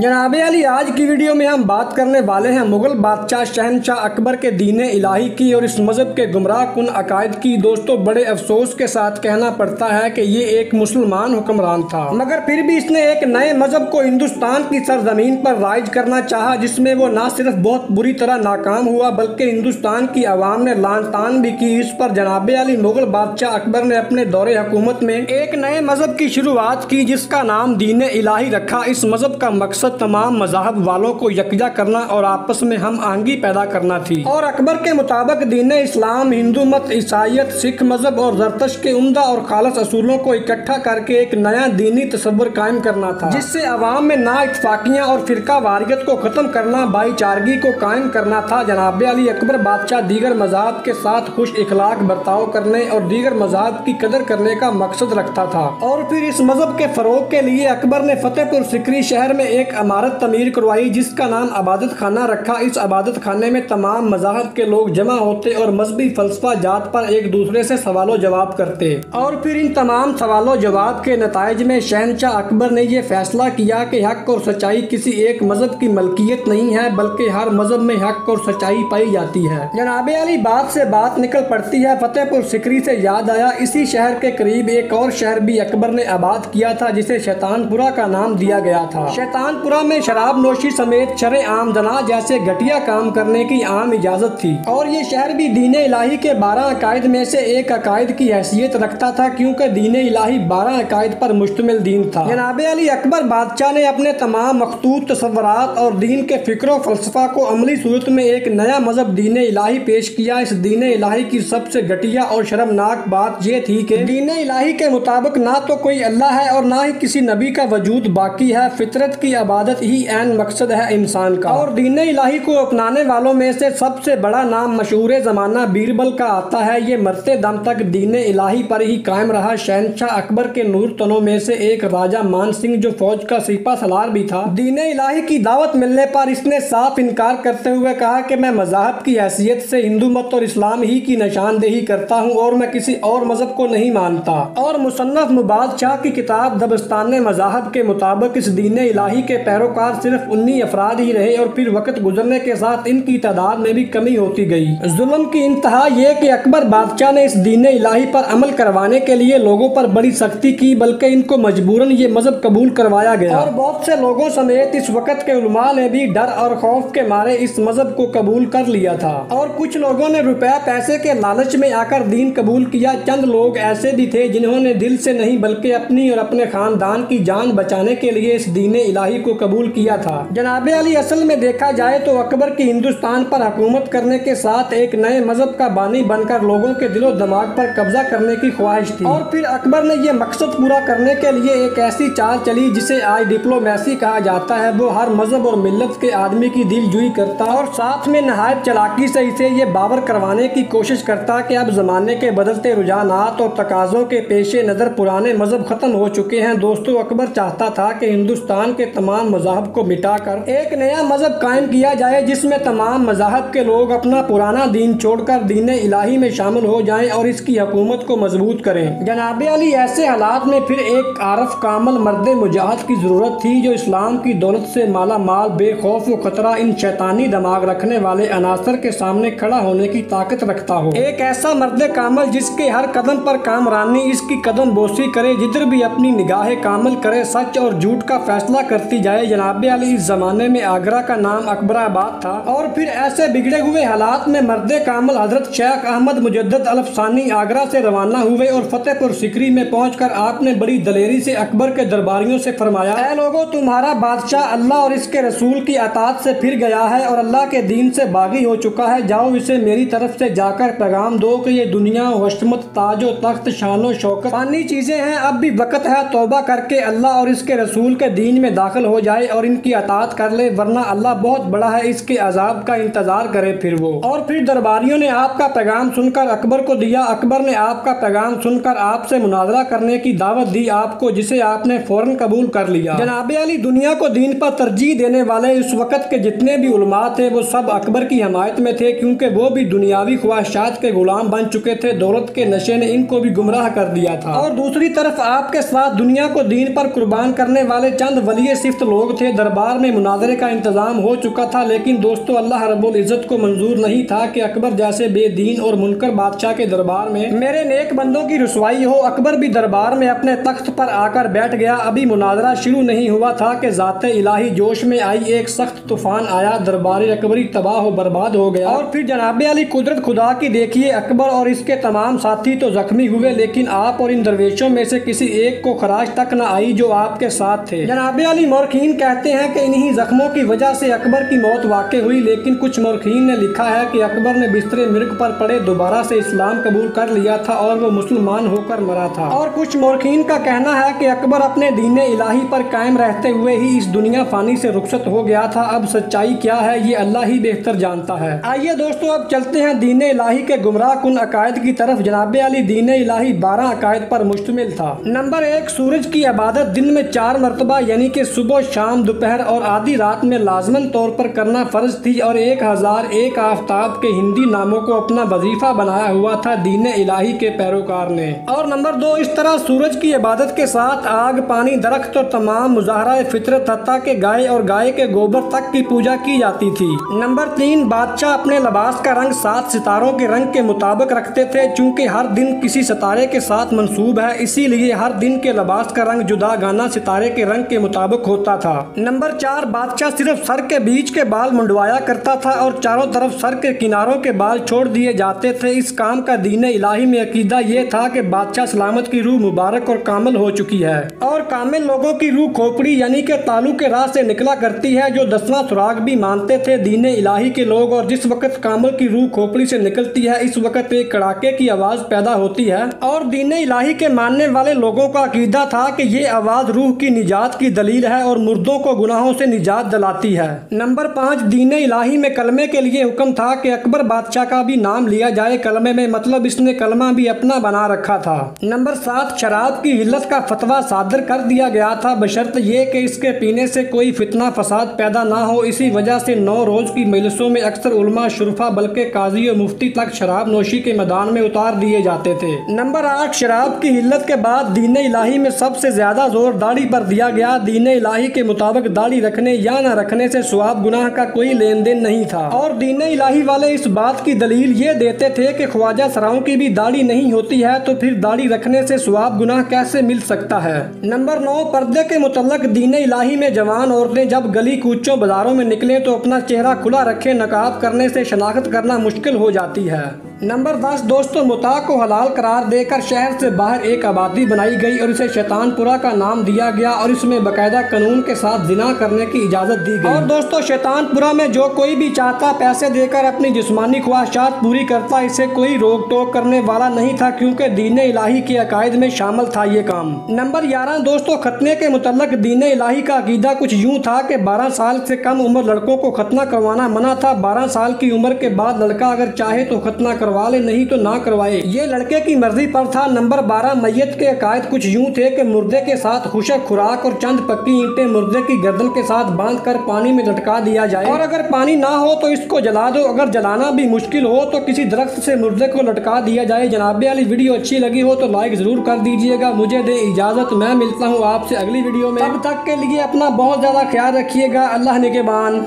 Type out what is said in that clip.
जनाब अली, आज की वीडियो में हम बात करने वाले हैं मुगल बादशाह शहनशाह अकबर के दीन इलाही की और इस मज़हब के गुमराह कन अकायद की। दोस्तों, बड़े अफसोस के साथ कहना पड़ता है कि ये एक मुसलमान हुक्मरान था। मगर फिर भी इसने एक नए मज़हब को हिंदुस्तान की सरजमीन पर राइज करना चाहा, जिसमें वो न सिर्फ़ बहुत बुरी तरह नाकाम हुआ, बल्कि हिंदुस्तान की आवाम ने लान तान भी की। इस पर जनाब अली, मुगल बादशाह अकबर ने अपने दौरे हुकूमत में एक नए मज़हब की शुरुआत की, जिसका नाम दीन इलाही रखा। इस मज़हब का मकसद मकसद तमाम मजाहब वालों को यकजा करना और आपस में हम आहंगी पैदा करना थी। और अकबर के मुताबिक दीन इस्लाम, हिंदू मत, ईसाइत, सिख मज़हब और जरतश के उमदा और खालस असूलों को इकट्ठा करके एक नया दीनी तस्वर कायम करना था। जिससे अवाम में ना इतफाकियाँ और फिरका वारियत को खत्म करना, भाईचारगी को कायम करना था। जनाब अली अकबर बादशाह दीगर मजाहब के साथ खुश इखलाक, बर्ताव करने और दीगर मजाहब की कदर करने का मकसद रखता था। और फिर इस मज़हब के फरोग के लिए अकबर ने फतेहपुर सिकरी शहर में एक इमारत तमीर करवाई, जिसका नाम अबादत खाना रखा। इस अबादत खाने में तमाम मजाहब के लोग जमा होते और मजहबी फलसफा जात पर एक दूसरे से सवालों जवाब करते। और फिर इन तमाम सवालों जवाब के नतज में शहनशाह अकबर ने यह फैसला किया कि हक और सच्चाई किसी एक मज़हब की मलकियत नहीं है, बल्कि हर मज़हब में हक और सच्चाई पाई जाती है। जनाब अली, बात से बात निकल पड़ती है। फतेहपुर सिकरी से याद आया, इसी शहर के करीब एक और शहर भी अकबर ने आबाद किया था, जिसे शैतानपुरा का नाम दिया गया था। शैतान त्रिपुरा में शराब नोशी समेत शर आम जना जैसे घटिया काम करने की आम इजाज़त थी। और ये शहर भी दीन इलाही के बारह अकायद में से एक अकायद की हैसियत रखता था क्योंकि दीन इलाही बारह अकायद पर मुश्तमिल दीन था। जनाब अली अकबर बादशाह ने अपने तमाम मखतूत तस्वरत और दीन के फ़िक्र फलसफा को अमली सूरत में एक नया मज़हब दीन इलाही पेश किया। इस दीन इलाही की सबसे घटिया और शर्मनाक बात यह थी कि दीन इलाही के मुताबिक ना तो कोई अल्लाह है और ना ही किसी नबी का वजूद बाकी है। फितरत की आबाद इबादत ही एन मकसद है इंसान का। और दीन इलाही को अपनाने वालों में से सबसे बड़ा नाम मशहूर जमाना बीरबल का आता है। ये मरते दम तक दीन इलाही पर ही कायम रहा। शहनशाह अकबर के नूर तनों में से एक राजा मान सिंह जो फौज का सिपा सलार भी था। दीन इलाही की दावत मिलने पर इसने साफ़ इनकार करते हुए कहा कि मैं मजाहब की हैसियत से हिंदू मत और इस्लाम ही की निशानदेही करता हूँ और मैं किसी और मज़हब को नहीं मानता। और मुसन्फ मुबाद शाह की किताब दबस्तान मजाहब के मुताबिक इस दीन इलाही के पैरोकार सिर्फ़ उन्नी अफराद ही रहे और फिर वक्त गुजरने के साथ इनकी तादाद में भी कमी होती गई। जुल्म की इंतहा ये कि अकबर बादशाह ने इस दीन इलाही पर अमल करवाने के लिए लोगों पर बड़ी सख्ती की, बल्कि इनको मजबूरन ये मज़हब कबूल करवाया गया। और बहुत से लोगों समेत इस वक्त के उलमा ने भी डर और खौफ के मारे इस मज़हब को कबूल कर लिया था। और कुछ लोगों ने रुपया पैसे के लालच में आकर दीन कबूल किया। चंद लोग ऐसे भी थे जिन्होंने दिल से नहीं, बल्कि अपनी और अपने खानदान की जान बचाने के लिए इस दीन इलाही को कबूल किया था। जनाब अली असल में देखा जाए तो अकबर की हिंदुस्तान पर हुकूमत करने के साथ एक नए मज़हब का बानी बनकर लोगों के दिलो दिमाग पर कब्जा करने की ख्वाहिश थी। और फिर अकबर ने यह मकसद पूरा करने के लिए एक ऐसी चाल चली जिसे आज डिप्लोमेसी कहा जाता है। वो हर मज़हब और मिलत के आदमी की दिल जुई करता और साथ में नहायत चलाकी से इसे ये बावर करवाने की कोशिश करता कि अब जमाने के बदलते रुझान और तकाजों के पेशे नज़र पुराने मज़हब खत्म हो चुके हैं। दोस्तों, अकबर चाहता था कि हिंदुस्तान के तमाम मजाहब को मिटाकर एक नया मज़हब कायम किया जाए, जिसमें तमाम मजाहब के लोग अपना पुराना दीन छोड़कर दीन इलाही में शामिल हो जाएँ और इसकी हकूमत को मज़बूत करें। जनाब अली, ऐसे हालात में फिर एक आरफ कामल मर्द मुजाहद की ज़रूरत थी, जो इस्लाम की दौलत से माला माल बेखौफ व खतरा इन शैतानी दिमाग रखने वाले अनासर के सामने खड़ा होने की ताकत रखता हो। एक ऐसा मर्द कामल, जिसके हर कदम पर कामरानी इसकी कदम बोसी करे, जिधर भी अपनी निगाह कामल करे, सच और झूठ का फैसला करती जाए जनाब अली इस जमाने में आगरा का नाम अकबराबाद था। और फिर ऐसे बिगड़े हुए हालात में मर्द कामल हज़रत शेख अहमद मुजद अलफसानी आगरा से रवाना हुए और फतेहपुर सिकरी में पहुंचकर आपने बड़ी दलेरी से अकबर के दरबारियों से फरमाया, ऐ लोगो, तुम्हारा बादशाह अल्लाह और इसके रसूल की अतात से फिर गया है और अल्लाह के दीन से बागी हो चुका है। जाओ इसे मेरी तरफ़ से जाकर पैगाम दो कि ये दुनिया वशमत ताजो, तख्त, शानो, शौकत पानी चीज़ें हैं। अब भी वक्त है तोबा करके अल्लाह और इसके रसूल के दीन में दाखिल हो जाए और इनकी अतात कर ले, वरना अल्लाह बहुत बड़ा है, इसके अजाब का इंतज़ार करे फिर वो। और फिर दरबारियों ने आपका पैगाम सुनकर अकबर को दिया। अकबर ने आपका पैगाम सुनकर आपसे मुनाजरा करने की दावत दी आपको, जिसे आपने फ़ौरन कबूल कर लिया। जनाब अली, दुनिया को दीन पर तरजीह देने वाले उस वक्त के जितने भी उलमा थे, वो सब अकबर की हमायत में थे, क्योंकि वो भी दुनियावी ख्वाहिशात के गुलाम बन चुके थे। दौलत के नशे ने इनको भी गुमराह कर दिया था। और दूसरी तरफ़ आपके साथ दुनिया को दीन पर कुर्बान करने वाले चंद वली सिफ्त लोग थे। दरबार में मुनाजरे का इंतज़ाम हो चुका था, लेकिन दोस्तों, अल्लाह रब्बुल इज़्ज़त को मंजूर नहीं था कि अकबर जैसे बेदीन और मुनकर बादशाह के दरबार में, मेरे नेक बंदों की रसवाई हो, अकबर भी दरबार में अपने तख्त पर आकर बैठ गया। अभी मुनाजरा शुरू नहीं हुआ था कि ज़ात इलाही जोश में आई एक सख्त तूफ़ान आया, दरबार अकबरी तबाह हो बर्बाद हो गया। और फिर जनाब अली, कुदरत खुदा की देखिए, अकबर और इसके तमाम साथी तो जख्मी हुए, लेकिन आप और इन दरवेशों में से किसी एक को खराज तक न आई जो आपके साथ थे। जनाब अली मौरखीन कहते हैं कि इन्हीं जख्मों की वजह से अकबर की मौत वाक़ हुई, लेकिन कुछ मौरखीन ने लिखा है कि अकबर ने बिस्तरे मिर्ग पर पड़े, दोबारा से इस्लाम कबूल कर लिया था और वो मुसलमान होकर मरा था। और कुछ मौरखीन का कहना है कि अकबर अपने दीन इलाही पर कायम रहते हुए ही इस दुनिया फानी से रुखसत हो गया था। अब सच्चाई क्या है, ये अल्लाह ही बेहतर जानता है। आइए दोस्तों, अब चलते हैं दीन इलाही के गुमराह कुन अकायद की तरफ़। जनाब अली, दीन इलाही बारह अकायद पर मुश्तमिल था। नंबर एक, सूरज की इबादत, दिन में चार मरतबा, यानी कि सुबह शाम, दोपहर और आधी रात में लाजमन तौर पर करना फ़र्ज़ थी और एक हज़ार एक आफ्ताब के हिंदी नामों को अपना वजीफा बनाया हुआ था दीन इलाही के पैरोकार ने। और नंबर दो, इस तरह सूरज की इबादत के साथ आग, पानी, दरख्त और तमाम मुजाहरा फितरत हत्ता के गाय और गाय के गोबर तक की पूजा की जाती थी। नंबर तीन, बादशाह अपने लबास का रंग सात सितारों के रंग के मुताबिक रखते थे, चूँकि हर दिन किसी सितारे के साथ मंसूब है, इसीलिए हर दिन के लबास का रंग जुदा गाना सितारे के रंग के मुताबिक होता था। नंबर चार, बादशाह सिर्फ़ सर के बीच के बाल मुंडवाया करता था और चारों तरफ़ सर के किनारों के बाल छोड़ दिए जाते थे। इस काम का दीन इलाही में अकीदा ये था कि बादशाह सलामत की रूह मुबारक और कामल हो चुकी है। और कामिल लोगों की रूह खोपड़ी यानी के तालु के राह से निकला करती है, जो दसवां सुराग भी मानते थे। दीन इलाही के लोग और जिस वक्त कामल की रूह खोपड़ी से निकलती है, इस वक्त एक कड़ाके की आवाज़ पैदा होती है। और दीन इलाही के मानने वाले लोगों का अकीदा था कि ये आवाज़ रूह की निजात की दलील है और मुर्दों को गुनाहों से निजात दिलाती है। नंबर पाँच, दीन इलाही में कलमे के लिए हुक्म था कि अकबर बादशाह का भी नाम लिया जाए। कलमे में मतलब इसने कलमा भी अपना बना रखा था। नंबर सात, शराब की हिल्लत का फतवा सादर कर दिया गया था। बशर्त ये कि इसके पीने से कोई फितना फसाद पैदा ना हो। इसी वजह से नौ रोज की मजलिसों में अक्सर उलमा, शुरफा बल्कि काजी और मुफ्ती तक शराब नोशी के मैदान में उतार दिए जाते थे। नंबर आठ, शराब की हिल्लत के बाद दीन इलाही में सबसे ज़्यादा ज़ोर दाढ़ी पर दिया गया। दीन इलाही के मुताबिक दाढ़ी रखने या न रखने से स्वाब गुनाह का कोई लेन देन नहीं था। और दीन इलाही वाले इस बात की दलील ये देते थे कि ख्वाजा सराओं की भी दाढ़ी नहीं होती है तो फिर दाढ़ी रखने से स्वाब गुनाह कैसे मिल सकता है? नंबर नौ, पर्दे के मुतलक दीन इलाही में जवान औरतें जब गली कूचों बाजारों में निकले तो अपना चेहरा खुला रखे, नकाब करने से शनाख्त करना मुश्किल हो जाती है। नंबर दस, दोस्तों मुता को हलाल करार देकर शहर से बाहर एक आबादी बनाई गई और इसे शैतानपुरा का नाम दिया गया और इसमें बाकायदा कानून के साथ जिना करने की इजाज़त दी गई। और दोस्तों, शैतानपुरा में जो कोई भी चाहता पैसे देकर अपनी जिस्मानी ख्वाहिशात पूरी करता, इसे कोई रोक टोक करने वाला नहीं था, क्योंकि दीन इलाही के अकायद में शामिल था ये काम। नंबर ग्यारह, दोस्तों, खतने के मुतलक दीन इलाही का अकीदा कुछ यूँ था कि बारह साल से कम उम्र लड़कों को खतना करवाना मना था। बारह साल की उम्र के बाद लड़का अगर चाहे तो खतना करवा ले, नहीं तो ना करवाए। ये लड़के की मर्ज़ी पर था। नंबर बारह, मैयत के अकायद कुछ यूँ थे कि मुर्दे के साथ खुशक खुराक और चंद पक्की ईंटें मुर्दे की गर्दन के साथ बाँध कर पानी में लटका दिया जाए। और अगर पानी ना हो तो इसको जला दो। अगर जलाना भी मुश्किल हो तो किसी दरख्त से मुर्दे को लटका दिया जाए। जनाबे वाली वीडियो अच्छी लगी हो तो लाइक ज़रूर कर दीजिएगा। मुझे दे इजाज़त। मैं मिलता हूँ आपसे अगली वीडियो में। तब तक के लिए अपना बहुत ज़्यादा ख्याल रखिएगा। अल्लाह निगेबान।